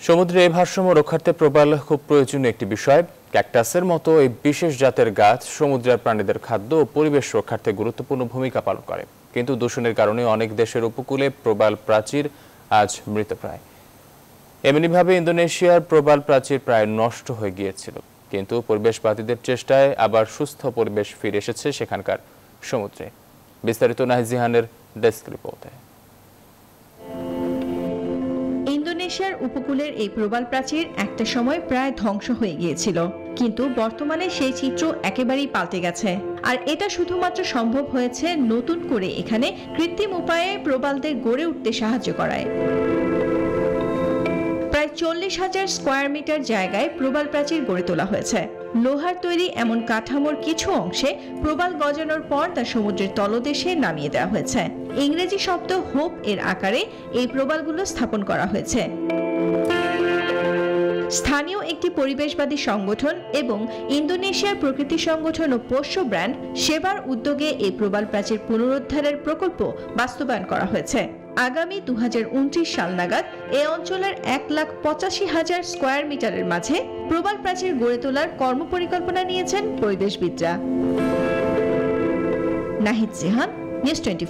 সমুদ্রে এই ভারসাম্য রক্ষার্থে প্রবাল খুব প্রয়োজনীয় একটি বিষয়। ক্যাকটাসের মতো এই বিশেষ জাতের গাছ সমুদ্রের প্রাণীদের খাদ্য ও পরিবেশ রক্ষার্থে গুরুত্বপূর্ণ ভূমিকা পালন করে। কিন্তু দূষণের কারণে অনেক দেশের উপকূলে প্রবাল প্রাচীর আজ মৃতপ্রায় এমনিভাবে ইন্দোনেশিয়ার প্রবাল প্রাচীর প্রায় নষ্ট হয়ে গিয়েছিল। কিন্তু পরিবেশবাদীদের চেষ্টায় আবার সুস্থ পরিবেশ ফিরে এসেছে সেখানকার সমুদ্রে। বিস্তারিত নাহিজিহানের ডেস্ক রিপোর্টে। ইন্দোনেশিয়ার উপকূলের এই প্রবাল প্রাচীর একটা সময় প্রায় ধ্বংস হয়ে গিয়েছিল। কিন্তু বর্তমানে সেই চিত্র একেবারেই পাল্টে গেছে। আর এটা শুধুমাত্র সম্ভব হয়েছে নতুন করে এখানে কৃত্রিম উপায়ে প্রবালদের গড়ে উঠতে সাহায্য করায়। প্রায় চল্লিশ হাজার স্কোয়ার মিটার জায়গায় প্রবাল প্রাচীর গড়ে তোলা হয়েছে। লোহার তৈরি এমন কাঠামোর কিছু অংশে প্রবাল গজানোর পর তা সমুদ্রের তলদেশে নামিয়ে দেওয়া হয়েছে। ইংরেজি শব্দ হোপ এর আকারে এই প্রবালগুলো স্থাপন করা হয়েছে। স্থানীয় একটি পরিবেশবাদী সংগঠন এবং ইন্দোনেশিয়ার প্রকৃতি সংগঠন ও পোষ্য ব্র্যান্ড সেবার উদ্যোগে এই প্রবাল প্রাচীর পুনরুদ্ধারের প্রকল্প বাস্তবায়ন করা হয়েছে। আগামী দু হাজার উনত্রিশ সাল নাগাদ এ অঞ্চলের এক লাখ পঁচাশি হাজার স্কোয়ার মিটারের মাঝে প্রবাল প্রাচীর গড়ে তোলার কর্মপরিকল্পনা নিয়েছেন পরিবেশবিদরা। Nahid Sihan, news twenty